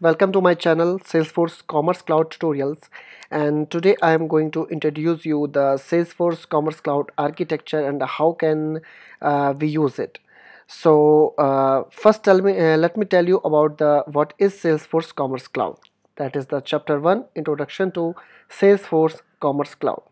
welcome to my channel salesforce commerce cloud tutorials. And today i am going to introduce you the salesforce commerce cloud architecture and how can uh, we use it. So uh, first tell me uh, let me tell you about the what is salesforce commerce cloud. That is the chapter 1 introduction to salesforce commerce cloud.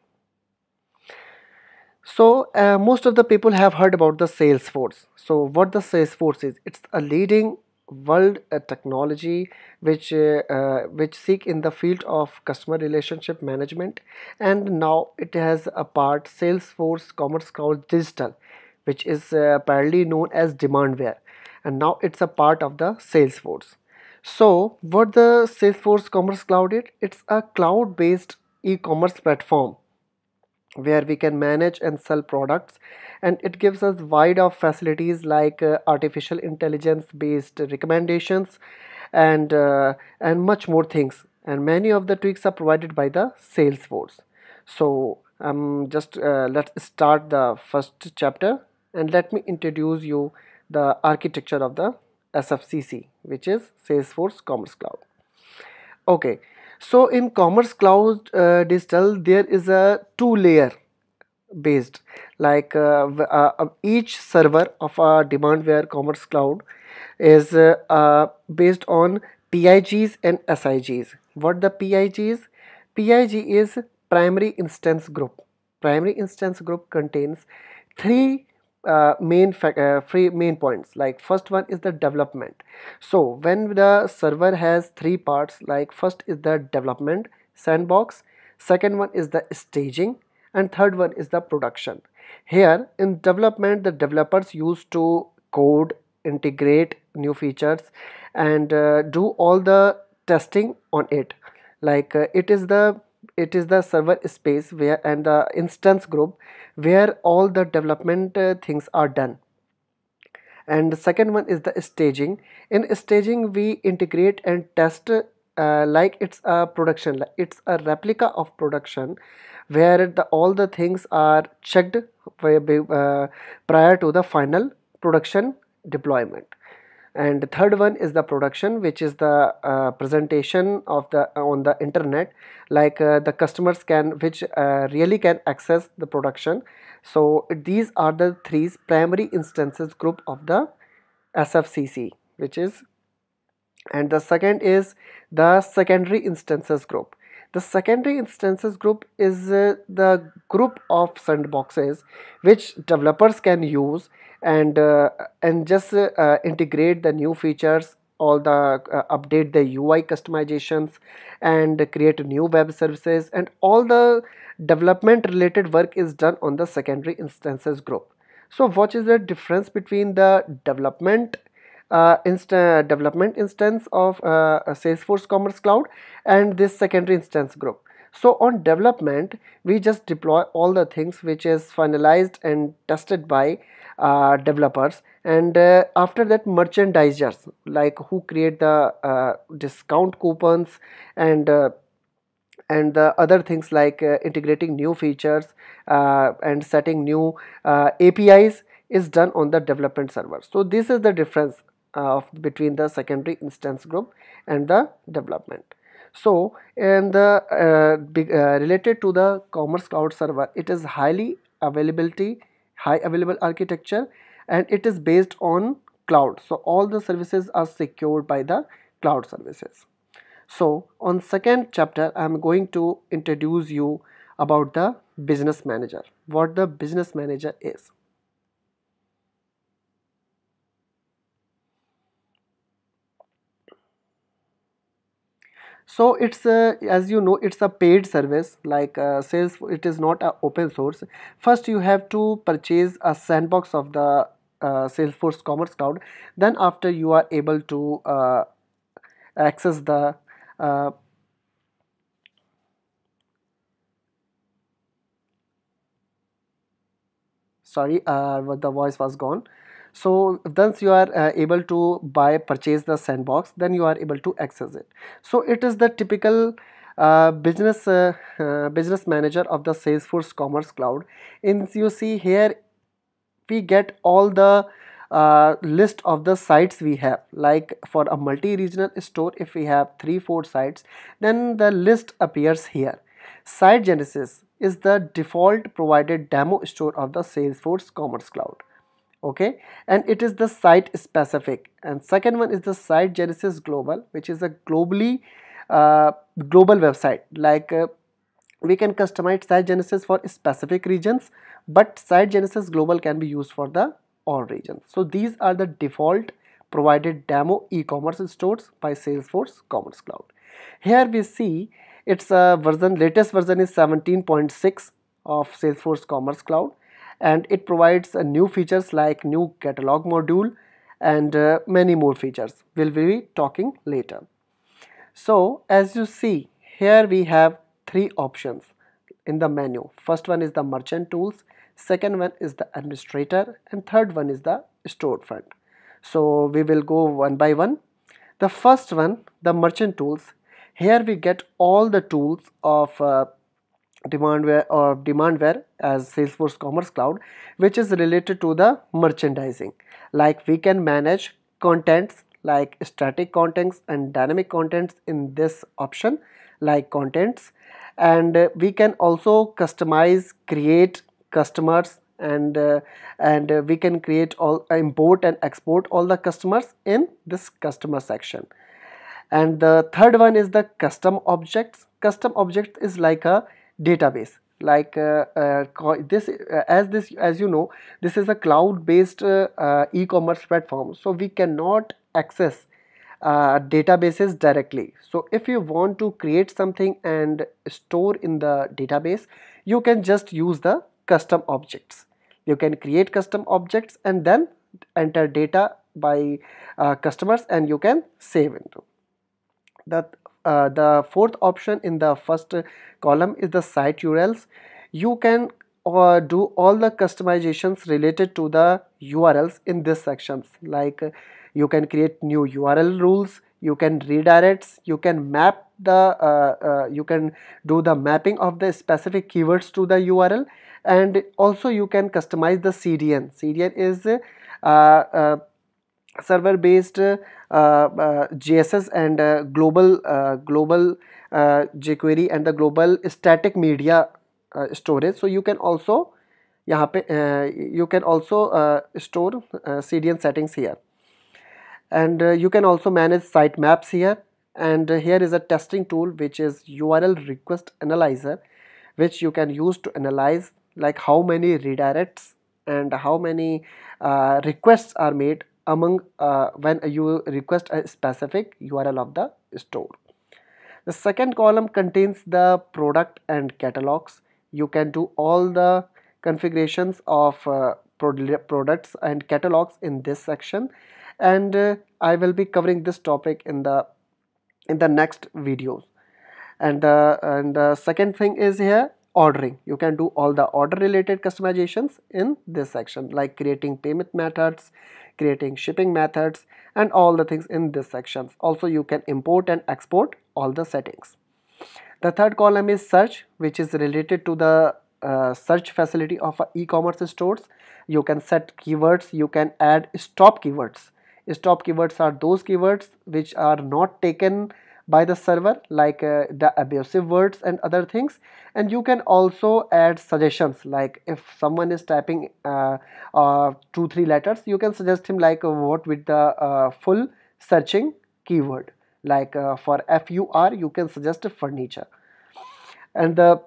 So uh, most of the people have heard about the salesforce. So what the salesforce is it's a leading world uh, technology which uh, uh, which seek in the field of customer relationship management. And now it has a part salesforce commerce cloud digital which is uh, apparently known as demandware. And now it's a part of the salesforce. So what the salesforce commerce cloud is? It's a cloud based e-commerce platform where we can manage and sell products. And it gives us wide of facilities like uh, artificial intelligence based recommendations and uh, and much more things. And many of the tweaks are provided by the salesforce so um, just uh, let's start the first chapter and let me introduce you the architecture of the sfcc which is salesforce commerce cloud. Okay so in commerce cloud uh, digital there is a two layer based. Like uh, uh, uh, each server of a demandware commerce cloud is uh, uh, based on PIGs and SIGs what the PIGs PIG is primary instance group. Primary instance group contains three uh, main uh, three main points. Like first one is the development. So when the server has three parts like first is the development sandbox second one is the staging and third one is the production. Here in development the developers used to code integrate new features and uh, do all the testing on it. Like uh, it is the it is the server space where and the instance group where all the development uh, things are done. And the second one is the staging. In staging we integrate and test uh, like it's a production it's a replica of production where the, all the things are checked uh, prior to the final production deployment and third one is the production which is the uh, presentation of the on the internet. Like uh, the customers can which uh, really can access the production. So these are the three primary instances group of the sfcc which is and the second is the secondary instances group the secondary instances group is uh, the group of sandboxes which developers can use and uh, and just uh, integrate the new features all the uh, update the UI customizations and create new web services and all the development related work is done on the secondary instances group. So what is the difference between the development uh, insta development instance of uh, Salesforce Commerce Cloud and this secondary instance group. So on development, we just deploy all the things which is finalized and tested by uh, developers and uh, after that merchandisers like who create the uh, discount coupons and uh, and the other things like uh, integrating new features uh, and setting new APIs is done on the development server. So this is the difference of between the secondary instance group and the development. So and the uh, big, uh, related to the commerce cloud server it is highly availability high available architecture and it is based on cloud. So all the services are secured by the cloud services. So on second chapter i am going to introduce you about the business manager what the business manager is so it's a, as you know it's a paid service like uh, sales it is not a open source. First you have to purchase a sandbox of the uh, salesforce commerce cloud. Then after you are able to uh, access the uh, sorry uh, the voice was gone so once you are uh, able to buy purchase the sandbox then you are able to access it. So it is the typical uh, business uh, uh business manager of the salesforce commerce cloud. In you see here we get all the uh, list of the sites we have. Like for a multi-regional store if we have three four sites then the list appears here. Site genesis is the default provided demo store of the salesforce commerce cloud okay? And it is the site specific. And second one is the site genesis global which is a globally uh, global website. Like uh, we can customize site genesis for specific regions but site genesis global can be used for the all regions. So these are the default provided demo e-commerce stores by salesforce commerce cloud. Here we see its version latest version is 17.6 of salesforce commerce cloud and it provides uh, new features like new catalog module and uh, many more features. We'll be talking later. So as you see here we have three options in the menu. First one is the merchant tools second one is the administrator and third one is the storefront. So we will go one by one. The first one the merchant tools. Here we get all the tools of uh, demandware or demandware as salesforce commerce cloud which is related to the merchandising. Like we can manage contents like static contents and dynamic contents in this option like contents. And uh, we can also customize create customers and uh, and uh, we can create all import and export all the customers in this customer section. And the third one is the custom objects. Custom object is like a database. Like uh, uh, this uh, as this as you know this is a cloud based uh, uh, e-commerce platform. So we cannot access uh, databases directly. So if you want to create something and store in the database you can just use the custom objects. You can create custom objects and then enter data by customers and you can save into. That uh, the fourth option in the first column is the site urls you can uh, do all the customizations related to the urls in this sections. Like you can create new url rules you can redirects you can map the uh, uh, you can do the mapping of the specific keywords to the url and also you can customize the cdn cdn is uh, uh, server based uh, uh, JSS and uh, global global jQuery and the global static media storage so you can also यहाँ पे you can also store CDN settings here and you can also manage site maps here and here is a testing tool which is URL request analyzer which you can use to analyze like how many redirects and how many uh, requests are made among uh, when you request a specific URL of the store. The second column contains the product and catalogs. You can do all the configurations of uh, products and catalogs in this section and uh, I will be covering this topic in the in the next videos and the and the second thing is here ordering you can do all the order related customizations in this section like creating payment methods creating shipping methods and all the things in this section also you can import and export all the settings. The third column is search which is related to the uh, search facility of e-commerce stores. You can set keywords you can add stop keywords. Stop keywords are those keywords which are not taken by the server like uh, the abusive words and other things. And you can also add suggestions like if someone is typing uh, uh, two three letters you can suggest him like uh, what with the uh, full searching keyword. Like uh, for FUR you can suggest furniture. And the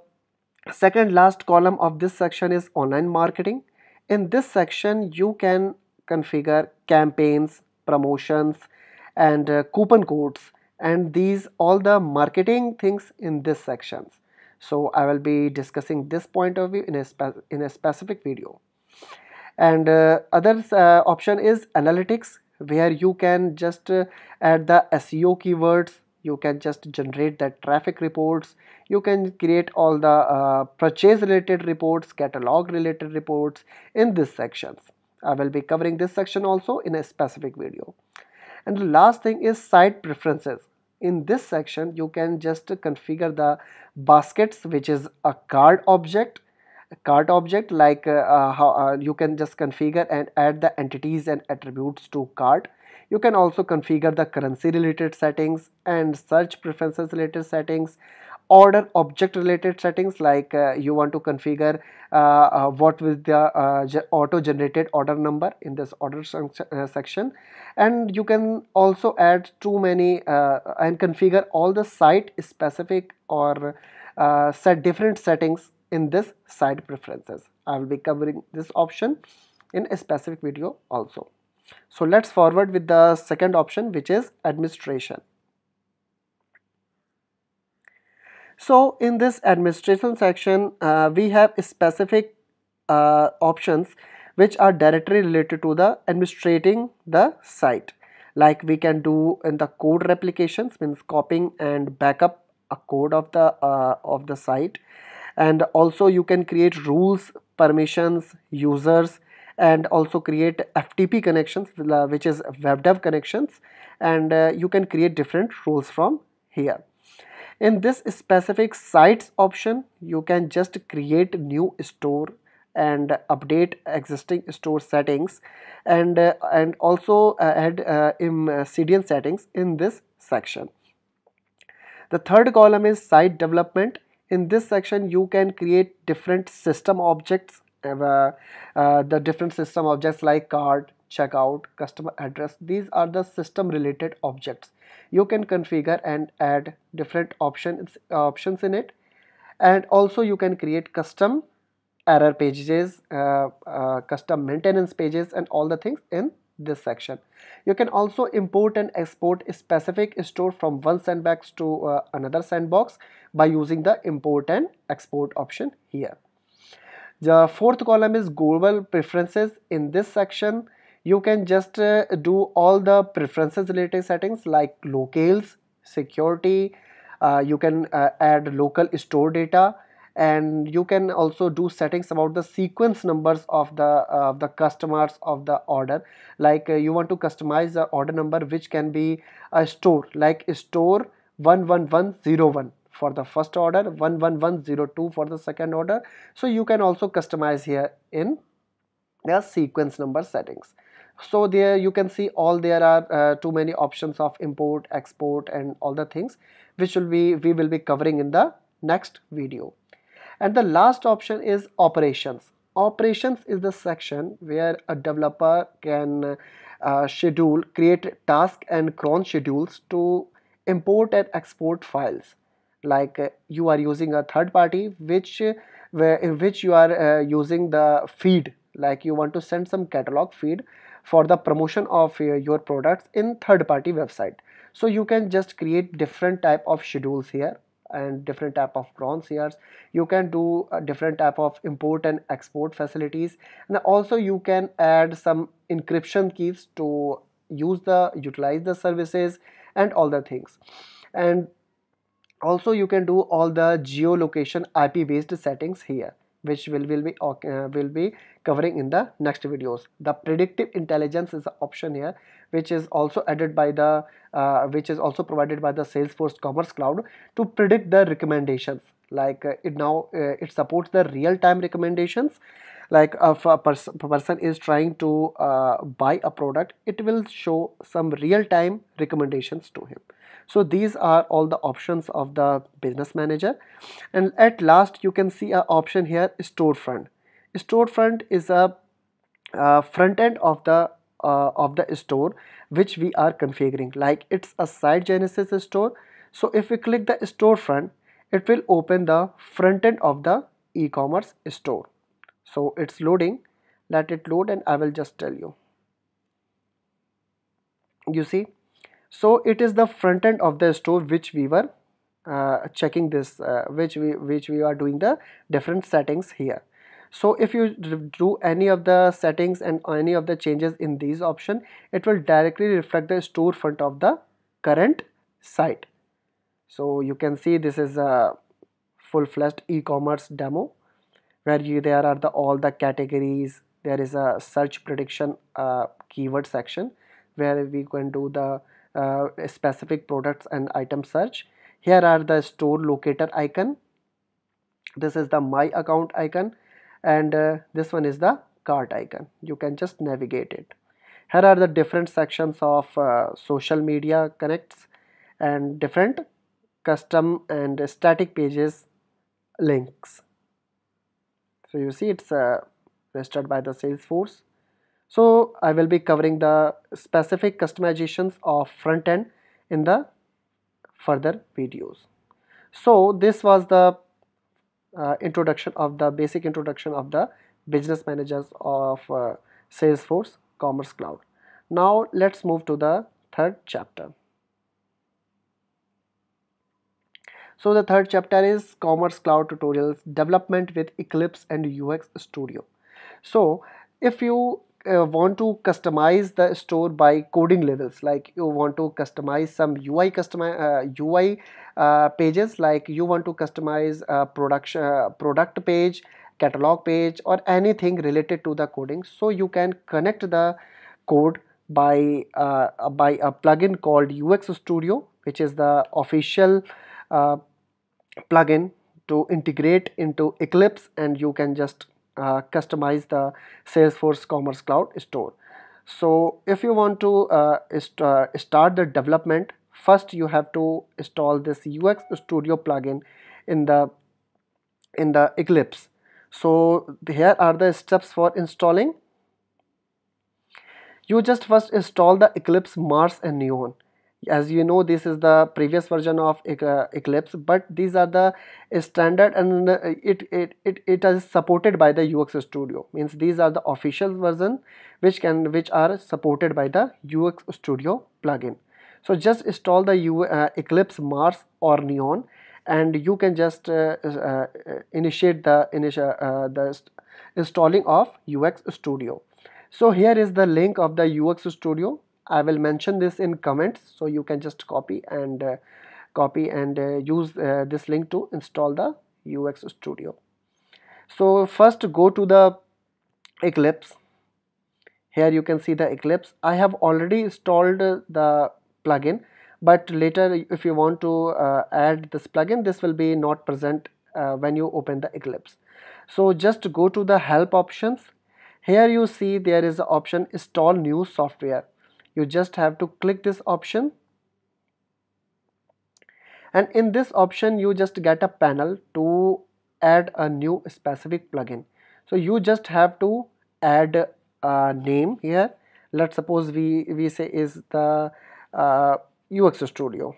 second last column of this section is online marketing. In this section you can configure campaigns promotions and coupon codes and these all the marketing things in this sections. So i will be discussing this point of view in a in a specific video. And uh, other uh, option is analytics where you can just uh, add the seo keywords. You can just generate the traffic reports. You can create all the uh, purchase related reports catalog related reports in this sections. I will be covering this section also in a specific video. And the last thing is site preferences in this section you can just configure the baskets which is a cart object. Cart object like uh, uh, how uh, you can just configure and add the entities and attributes to cart you can also configure the currency related settings and search preferences related settings order object related settings like uh, you want to configure uh, uh, what with the uh, auto generated order number in this order uh, section. And you can also add too many and configure all the site specific or set different settings in this site preferences. I will be covering this option in a specific video also. So let's forward with the second option which is administration So in this administration section, uh, we have specific uh, options which are directly related to the administrating the site. Like we can do in the code replications means copying and backup a code of the uh, of the site. And also you can create rules permissions users and also create FTP connections uh, which is WebDAV connections. And uh, you can create different rules from here in this specific sites option you can just create new store and update existing store settings and uh, and also uh, add uh, in uh, CDN settings in this section. The third column is site development. In this section you can create different system objects uh, uh, the different system objects like card checkout customer address. These are the system related objects you can configure and add different options options in it. And also you can create custom error pages uh, uh, custom maintenance pages and all the things in this section. You can also import and export specific store from one sandbox to uh, another sandbox by using the import and export option here. The fourth column is global preferences. In this section you can just uh, do all the preferences related settings like locales security uh, you can uh, add local store data and you can also do settings about the sequence numbers of the uh, the customers of the order. Like uh, you want to customize the order number which can be a store like store 11101 for the first order 11102 for the second order. So you can also customize here in the sequence number settings so there you can see all there are uh, too many options of import export and all the things which will be we will be covering in the next video. And the last option is operations. Operations is the section where a developer can uh, schedule create task and cron schedules to import and export files. Like uh, you are using a third party which where in which you are uh, using the feed. Like you want to send some catalog feed for the promotion of uh, your products in third party website. So you can just create different type of schedules here and different type of crons here. You can do different type of import and export facilities. And also you can add some encryption keys to use the utilize the services and all the things. And also you can do all the geolocation IP based settings here which will, will be uh, will be covering in the next videos. The predictive intelligence is an option here which is also added by the uh, which is also provided by the salesforce commerce cloud to predict the recommendations. Like uh, it now uh, it supports the real-time recommendations. Like if a pers person is trying to uh, buy a product it will show some real-time recommendations to him so these are all the options of the business manager. And at last you can see a option here storefront. Storefront is a front end of the uh, of the store which we are configuring. Like it's a site genesis store. So if we click the storefront it will open the front end of the e-commerce store. So it's loading. Let it load and I will just tell you. You see so it is the front end of the store which we were uh, checking this uh, which we which we are doing the different settings here. So if you do any of the settings and any of the changes in these option it will directly reflect the storefront of the current site. So you can see this is a full-fledged e-commerce demo where you there are the all the categories. There is a search prediction uh, keyword section where we can do the uh, specific products and item search. Here are the store locator icon. This is the my account icon and uh, this one is the cart icon. You can just navigate it. Here are the different sections of uh, social media connects and different custom and static pages links. So you see it's uh, registered by the salesforce so i will be covering the specific customizations of front end in the further videos. So this was the uh, introduction of the basic introduction of the business managers of uh, salesforce commerce cloud. Now let's move to the third chapter. So the third chapter is commerce cloud tutorials development with eclipse and ux studio. So if you uh, want to customize the store by coding levels. Like you want to customize some UI customize uh, UI uh, pages. Like you want to customize a production uh, product page catalog page or anything related to the coding. So you can connect the code by uh, by a plugin called UX Studio which is the official uh, plugin to integrate into Eclipse and you can just uh, customize the Salesforce Commerce Cloud store. So if you want to uh, st uh, start the development, first you have to install this UX Studio plugin in the in the Eclipse. So here are the steps for installing. You just first install the Eclipse Mars and Neon as you know this is the previous version of Eclipse but these are the standard and uh, it, it, it, it is supported by the UX Studio. Means these are the official version which can which are supported by the UX Studio plugin. So just install the U, uh, Eclipse Mars or Neon and you can just uh, uh, initiate the initial uh, the installing of UX Studio. So here is the link of the UX Studio I will mention this in comments so you can just copy and uh, copy and uh, use uh, this link to install the UX Studio. So first go to the Eclipse. Here you can see the Eclipse. I have already installed the plugin but later if you want to uh, add this plugin this will be not present uh, when you open the Eclipse. So just go to the help options. Here you see there is the option install new software you just have to click this option. And in this option you just get a panel to add a new specific plugin. So you just have to add a name here. Let's suppose we we say is the uh, UX studio.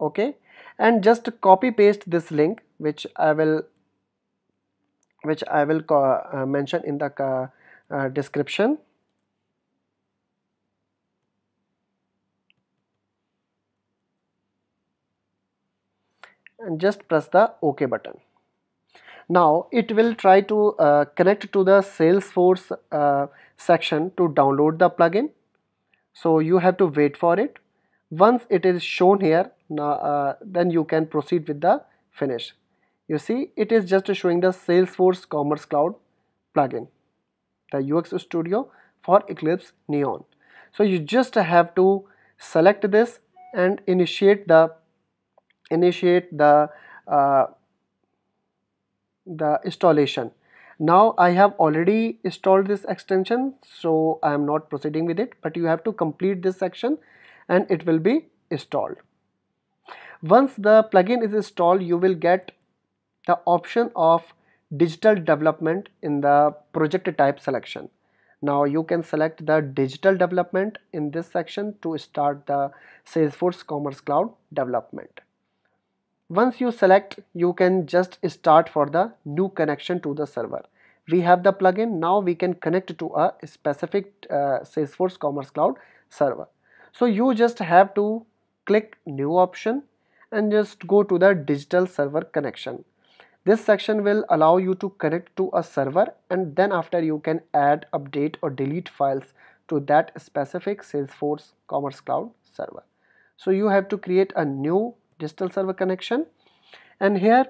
Okay? And just copy paste this link which I will which I will uh, mention in the uh, description and just press the OK button. Now it will try to uh, connect to the Salesforce uh, section to download the plugin. So you have to wait for it. Once it is shown here, now, uh, then you can proceed with the finish. You see it is just showing the Salesforce Commerce Cloud plugin the UX Studio for Eclipse Neon. So you just have to select this and initiate the initiate the uh, the installation. Now I have already installed this extension so I am not proceeding with it but you have to complete this section and it will be installed. Once the plugin is installed you will get the option of digital development in the project type selection. Now you can select the digital development in this section to start the Salesforce Commerce Cloud development. Once you select, you can just start for the new connection to the server. We have the plugin, now we can connect to a specific uh, Salesforce Commerce Cloud server. So you just have to click new option and just go to the digital server connection this section will allow you to connect to a server and then after you can add, update or delete files to that specific Salesforce Commerce Cloud server. So you have to create a new digital server connection and here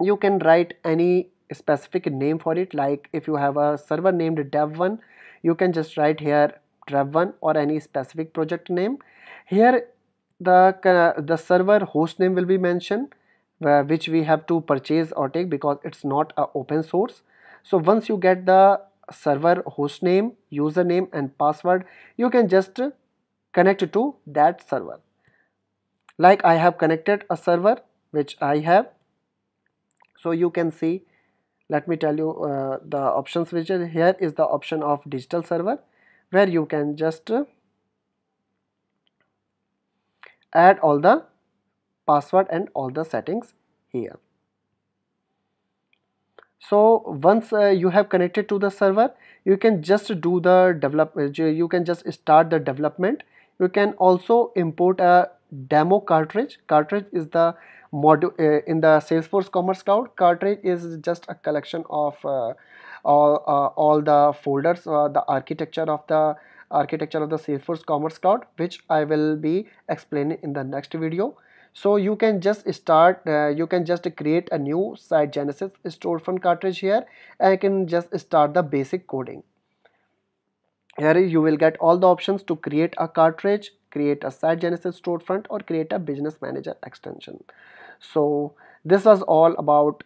you can write any specific name for it. Like if you have a server named dev1 you can just write here dev1 or any specific project name. Here the uh, the server host name will be mentioned which we have to purchase or take because it's not a open source. So once you get the server host name username and password you can just connect to that server. Like I have connected a server which I have. So you can see let me tell you uh, the options which are here is the option of digital server where you can just add all the password and all the settings here. So once uh, you have connected to the server you can just do the develop uh, you can just start the development. You can also import a demo cartridge. Cartridge is the module uh, in the salesforce commerce cloud. Cartridge is just a collection of uh, all, uh, all the folders uh, the architecture of the architecture of the salesforce commerce cloud which i will be explaining in the next video so you can just start uh, you can just create a new site genesis storefront cartridge here and you can just start the basic coding. Here you will get all the options to create a cartridge create a site genesis storefront or create a business manager extension. So this was all about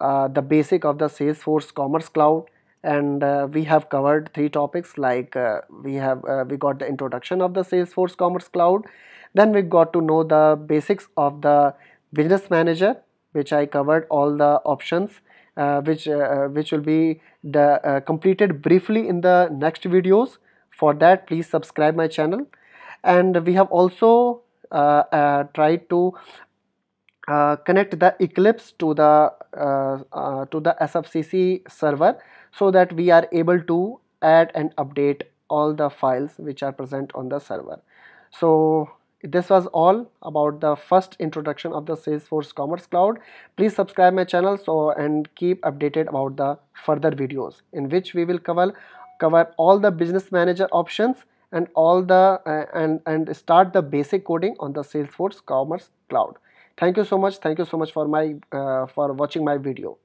uh, the basic of the salesforce commerce cloud and uh, we have covered three topics like uh, we have uh, we got the introduction of the salesforce commerce cloud. Then we got to know the basics of the business manager which i covered all the options uh, which uh, which will be the, uh, completed briefly in the next videos. For that please subscribe my channel. And we have also tried to uh, connect the Eclipse to the uh, uh, to the SFCC server so that we are able to add and update all the files which are present on the server. So this was all about the first introduction of the Salesforce Commerce Cloud. Please subscribe my channel so and keep updated about the further videos in which we will cover cover all the business manager options and all the uh, and and start the basic coding on the Salesforce Commerce Cloud thank you so much thank you so much for my uh, for watching my video